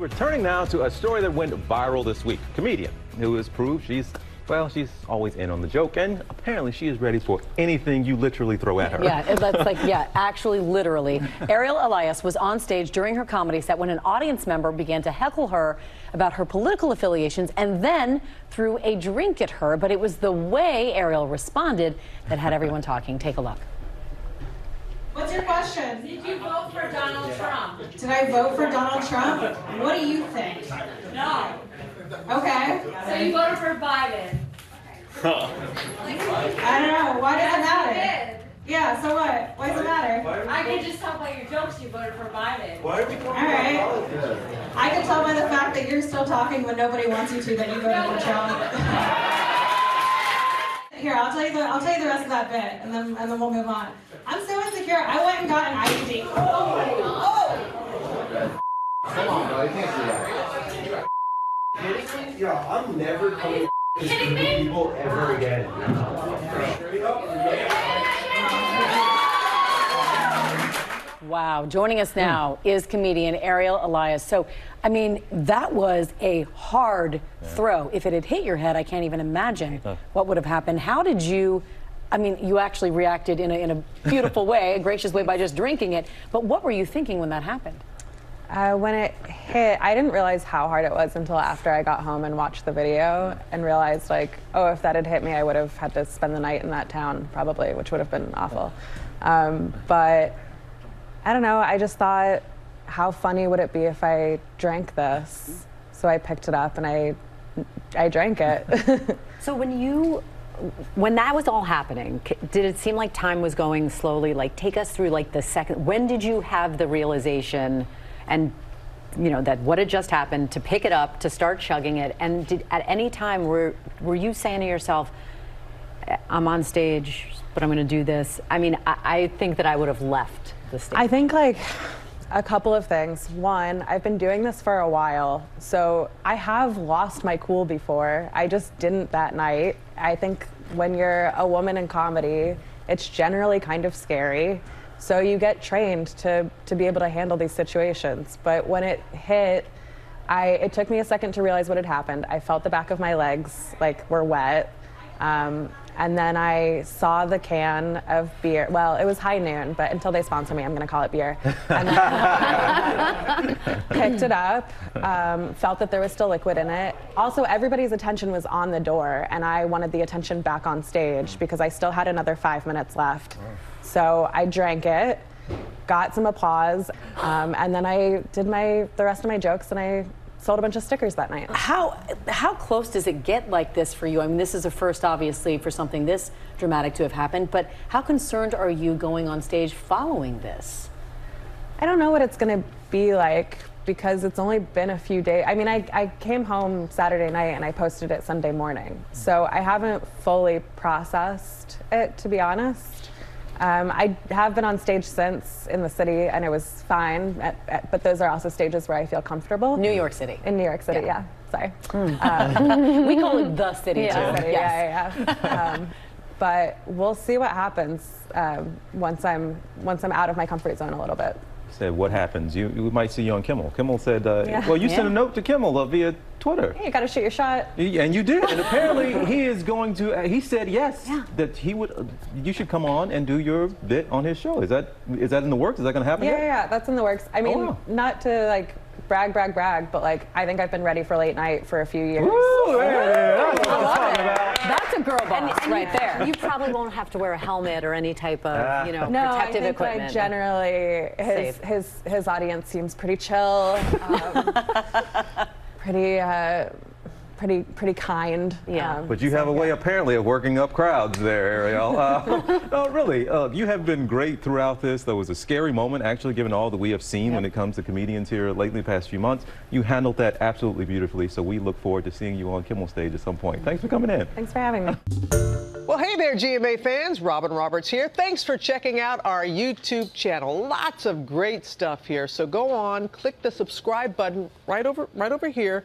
Returning now to a story that went viral this week. Comedian who has proved she's, well, she's always in on the joke, and apparently she is ready for anything you literally throw at her. Yeah, that's like, yeah, actually, literally. Ariel Elias was on stage during her comedy set when an audience member began to heckle her about her political affiliations and then threw a drink at her. But it was the way Ariel responded that had everyone talking. Take a look. What's your question? Did you vote for Donald Trump? Did I vote for Donald Trump? What do you think? No. Okay. So you voted for Biden? I don't know. Why does it matter? Did. Yeah, so what? Why does it matter? I can just tell by your jokes you voted for Biden. Why are we talking All right. I can tell by the fact that you're still talking when nobody wants you to that you voted for Trump. Here, I'll tell you the I'll tell you the rest of that bit, and then and then we'll move on. I'm so insecure. I went and got an IUD. Oh, Come on, bro. You can't do that. Kidding me? Yo, I'm never coming to Kidding people ever again. Wow. Joining us now is comedian Ariel Elias. So, I mean, that was a hard throw. If it had hit your head, I can't even imagine what would have happened. How did you? I mean, you actually reacted in a, in a beautiful way, a gracious way by just drinking it. But what were you thinking when that happened? Uh, when it hit, I didn't realize how hard it was until after I got home and watched the video and realized, like, oh, if that had hit me, I would have had to spend the night in that town, probably, which would have been awful. Um, but I don't know, I just thought, how funny would it be if I drank this? So I picked it up and I, I drank it. So when you, when that was all happening, did it seem like time was going slowly? Like take us through like the second. When did you have the realization, and you know that what had just happened to pick it up to start chugging it? And did at any time were were you saying to yourself, "Eh, "I'm on stage, but I'm going to do this"? I mean, I, I think that I would have left the stage. I think like a couple of things. One, I've been doing this for a while, so I have lost my cool before. I just didn't that night. I think when you're a woman in comedy, it's generally kind of scary. So you get trained to to be able to handle these situations. But when it hit, I it took me a second to realize what had happened. I felt the back of my legs like were wet. Um, and then I saw the can of beer. Well, it was high noon, but until they sponsor me, I'm going to call it beer. And then picked it up, um, felt that there was still liquid in it. Also, everybody's attention was on the door, and I wanted the attention back on stage because I still had another five minutes left. So I drank it, got some applause, um, and then I did my the rest of my jokes, and I sold a bunch of stickers that night. How how close does it get like this for you? I mean, this is a first, obviously, for something this dramatic to have happened. But how concerned are you going on stage following this? I don't know what it's going to be like because it's only been a few days. I mean, I, I came home Saturday night and I posted it Sunday morning. So I haven't fully processed it, to be honest. Um, I have been on stage since in the city and it was fine, at, at- but those are also stages where I feel comfortable. New York City. In New York City, Yeah. yeah. Sorry. we call it the city Yeah, too. city, Yes. yeah, yeah. yeah. um, but we'll see what happens um, once I'm once I'm out of my comfort zone a little bit. Said what happens? You, we might see you on Kimmel. Kimmel said, uh, Yeah. well, you sent a note to Kimmel uh, via Twitter. Hey, you got to shoot your shot. And you did. And apparently he is going to, uh, he said yes, yeah. that he would, uh, you should come on and do your bit on his show. Is that, is that in the works? Is that going to happen Yeah, yet? yeah, yeah, that's in the works. I mean, wow. not to like brag, brag, brag, but like I think I've been ready for late night for a few years. Woo, there it is. That's what I'm talking about. That's a girl boss And right you, there. You probably won't have to wear a helmet or any type of, you know, No, I protective think equipment. like generally his, Safe. his his audience seems pretty chill, um, pretty uh, pretty pretty kind. Yeah. um, But you so, have a way yeah. apparently of working up crowds there, Ariel. Uh, no, really, uh, you have been great throughout this. There was a scary moment, actually, given all that we have seen when it comes to comedians here lately, the past few months. You handled that absolutely beautifully. So we look forward to seeing you on Kimmel stage at some point. Thanks for coming in. Thanks for having me. Well, hey there, GMA fans. Robin Roberts here. Thanks for checking out our YouTube channel. Lots of great stuff here. So go on, click the subscribe button right over right over here